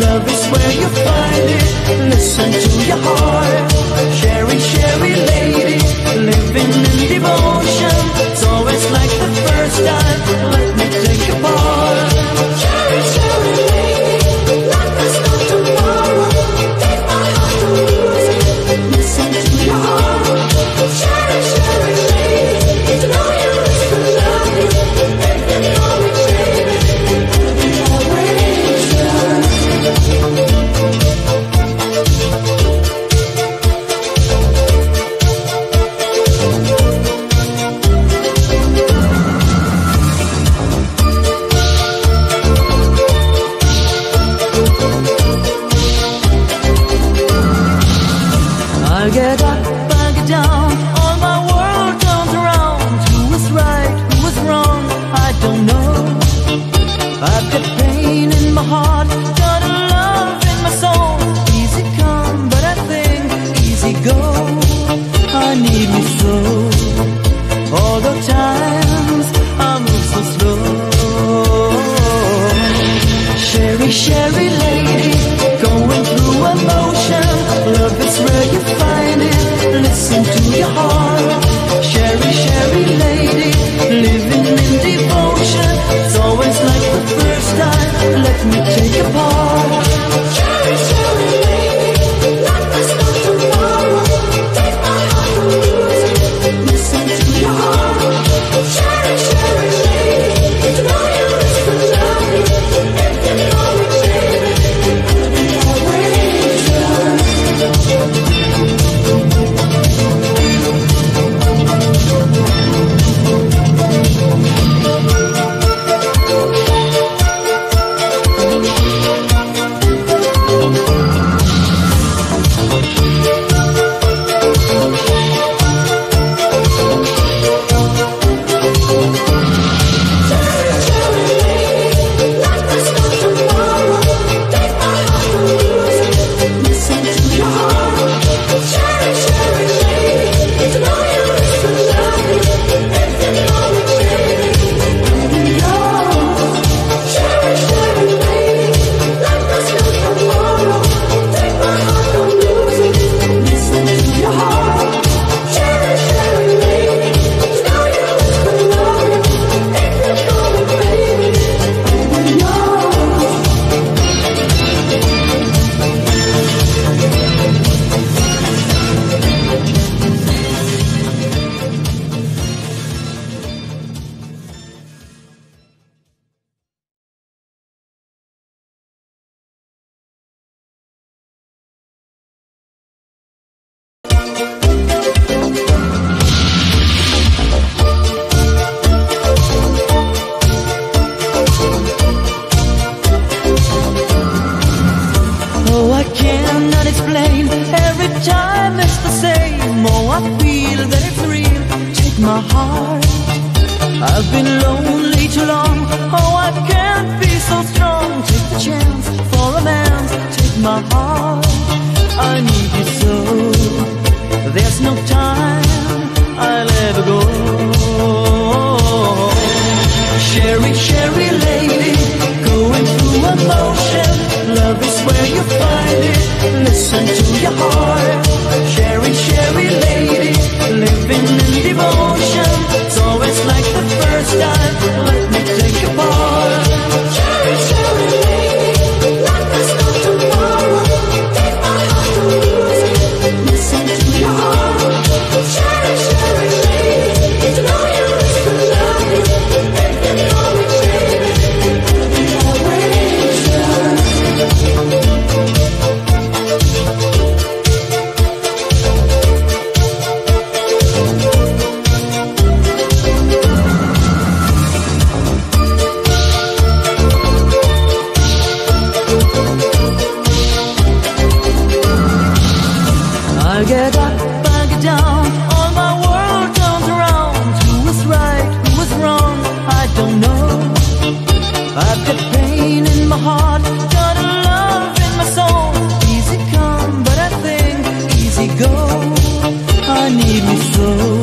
Love is where you find it. Listen to your heart. Cheri, Cheri lady, living in devotion. It's always like the first time. Let me your heart. my heart. I've been lonely too long. Oh, I can't be so strong. Take the chance for a man. Take my heart. I need you so. There's no time I'll ever go. Cheri, Cheri lady, going through emotion. Love is where you find it. Listen to your heart. Cheri, Cheri lady, living in devotion. I've got pain in my heart, got a love in my soul. Easy come, but I think easy go. I need me so.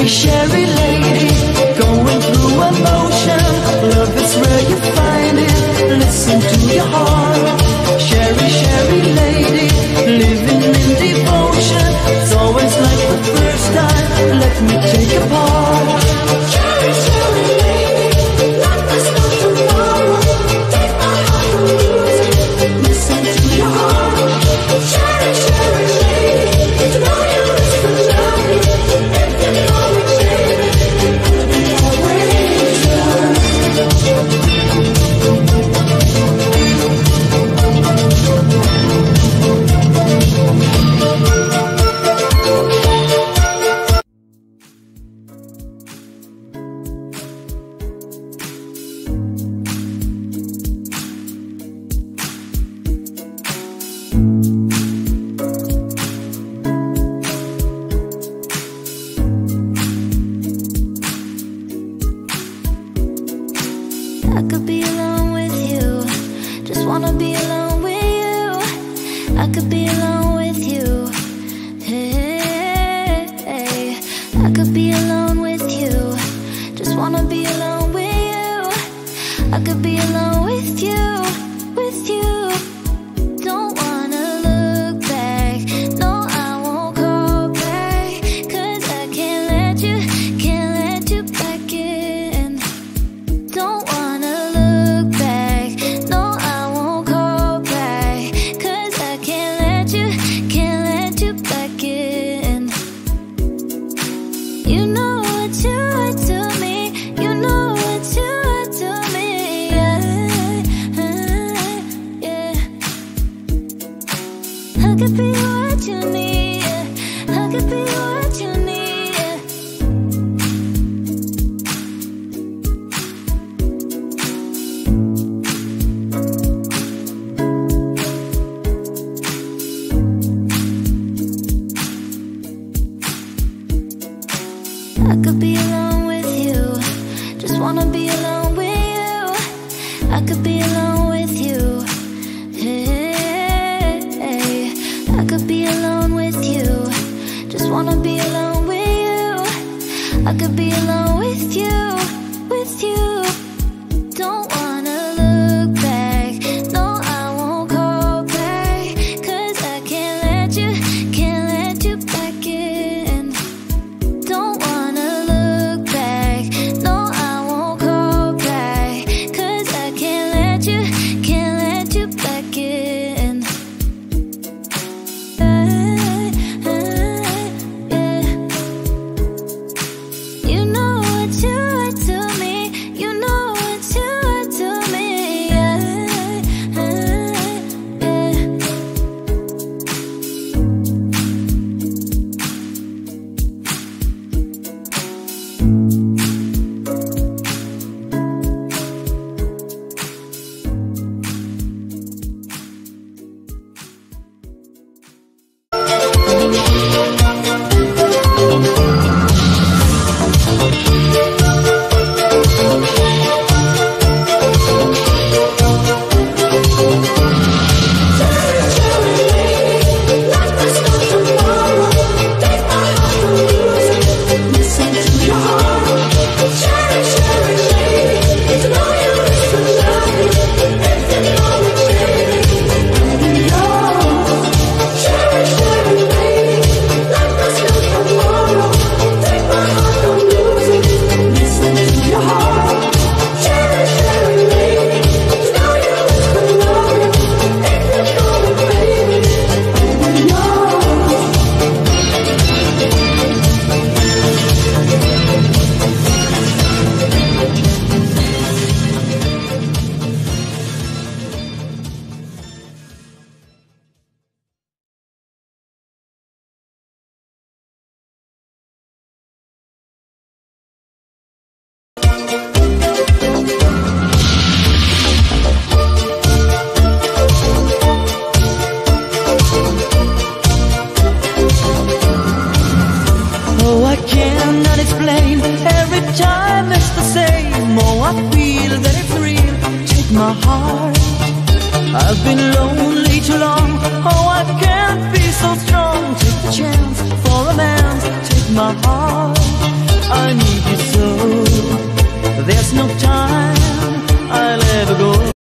every Cheri lady going through emotion. Love is where you find it. Listen to your heart. Cannot explain. Every time it's the same. Oh, I feel that it's real. Take my heart. I've been lonely too long. Oh, I can't be so strong. Take the chance for romance. Take my heart. I need you so. There's no time. I'll ever go.